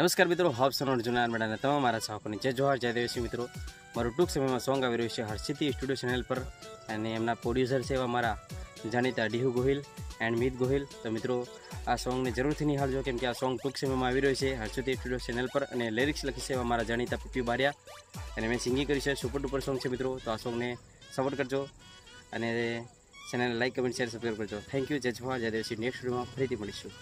નમસ્કાર મિત્રો હોપ સનોર જુનાર મેળાના તમામ મારા ચાહકોને જય જોહાર, જય દેવસિંહ મિત્રો. મારું ટૂંક સમયમાં સોંગ આવી રહ્યું છે હર્ષિતિ સ્ટુડિયો ચેનલ પર અને એમના પ્રોડ્યુસર છે એવા મારા જાણીતા ડીહુ ગોહિલ એન્ડ મિત ગોહિલ. તો મિત્રો, આ સોંગને જરૂરથી નિહાળજો કેમ કે આ સોંગ ટૂંક સમયમાં આવી રહ્યું છે હર્ષિતિ સ્ટુડિયો ચેનલ પર અને લિરિક્સ લખી છે એવા મારા જાણીતા પીપી બારિયા. અને મેં સિંગિંગ કરી છે સુપર ડુપર સોંગ છે મિત્રો. તો આ સોંગને સપોર્ટ કરજો અને ચેનલને લાઇક કમેન્ટ શેર સબસ્ક્રાઈબ કરજો. થેન્ક યુ જય જોહાર, જય દેવસિંહ. નેક્સ્ટ વિડીયોમાં ફરીથી મળીશું.